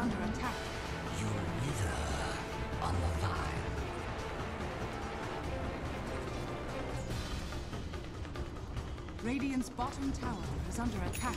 under attack. On the line. Radiant's bottom tower is under attack.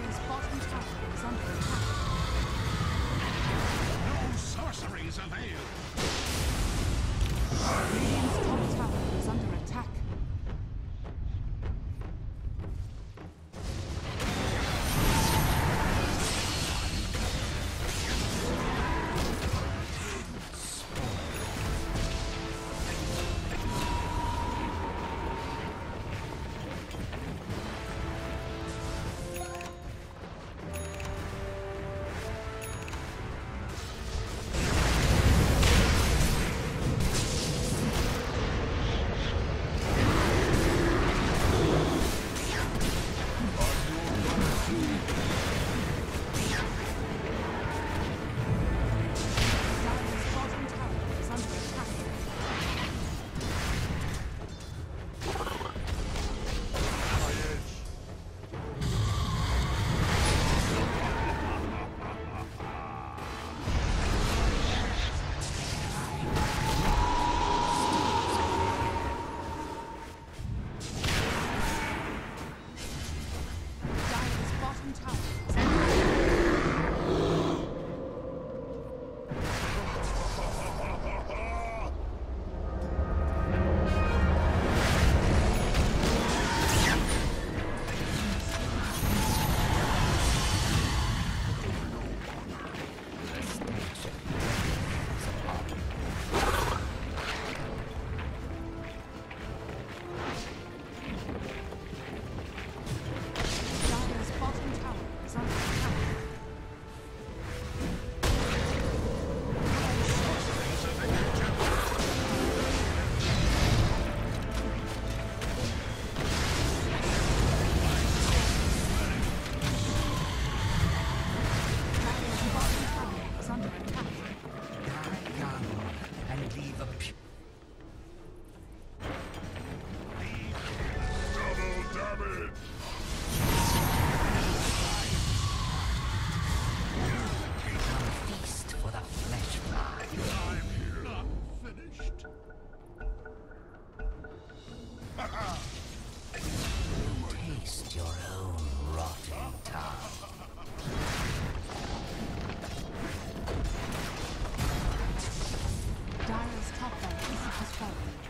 Dire's bottom tower is under attack. No sorceries avail! Radiant's top tower is under attack. Assault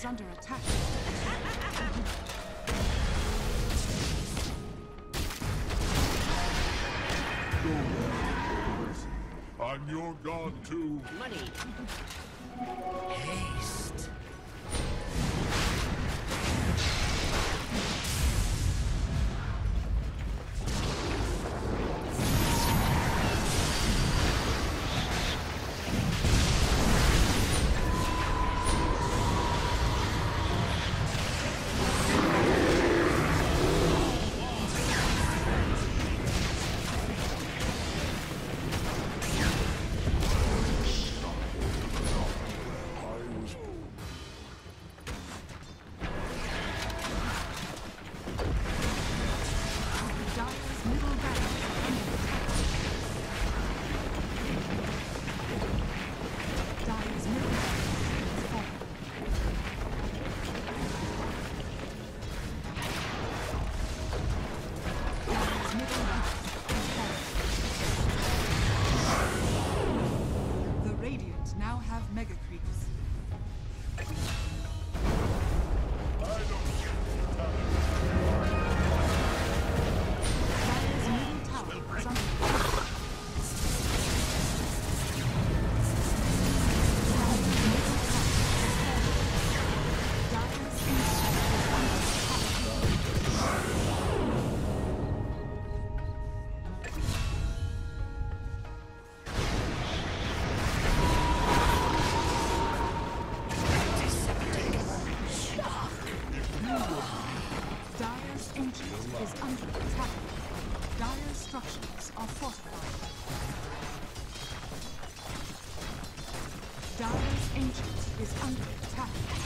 is under attack. I'm your god too. Money. Haste. entrance is under attack. Dire structures are fortified. Dire's entrance is under attack.